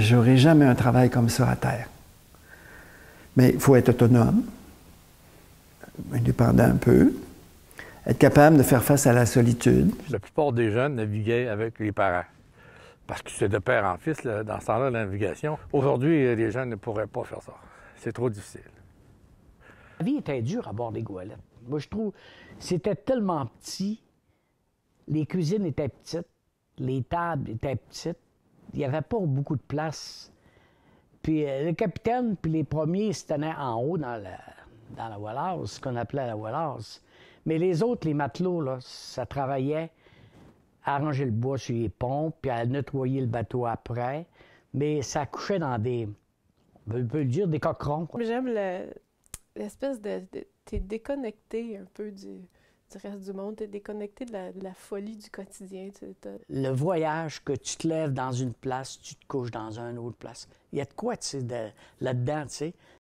j'aurai jamais un travail comme ça à terre. Mais il faut être autonome, indépendant un peu, être capable de faire face à la solitude. La plupart des jeunes naviguaient avec les parents. Parce que c'est de père en fils, là, dans ce temps-là, la navigation. Aujourd'hui, les jeunes ne pourraient pas faire ça. C'est trop difficile. La vie était dure à bord des goélettes. Moi, je trouve c'était tellement petit. Les cuisines étaient petites, les tables étaient petites. Il n'y avait pas beaucoup de place. Puis euh, le capitaine, puis les premiers se tenaient en haut dans la, dans la Wallaz, ce qu'on appelait la Wallaz. Mais les autres, les matelots, là, ça travaillait à arranger le bois sur les ponts, puis à nettoyer le bateau après. Mais ça couchait dans des, on peut le dire, des coquerons. J'aime le- l'espèce de. de- T'es déconnecté un peu du, du reste du monde, t'es déconnecté de la, folie du quotidien. tu le voyage, que tu te lèves dans une place, tu te couches dans une autre place. Il y a de quoi, tu là-dedans, tu.